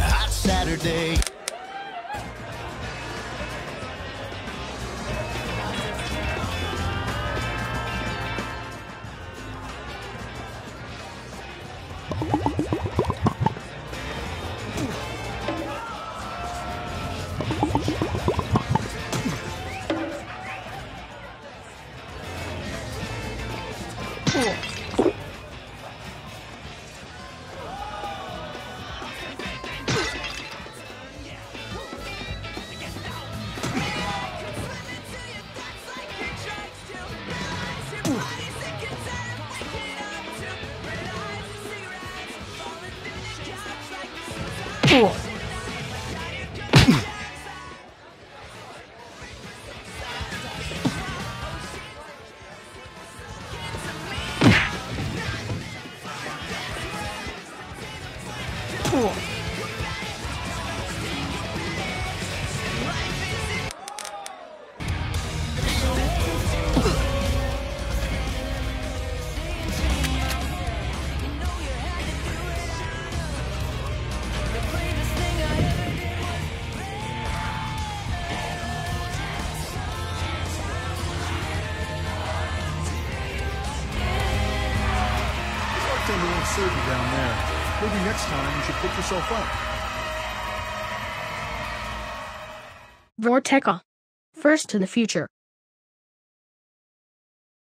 Hot Saturday. Cool. Yesterday. Bartender won't serve you down there. Maybe next time you should pick yourself up. Vorteka. First to the future.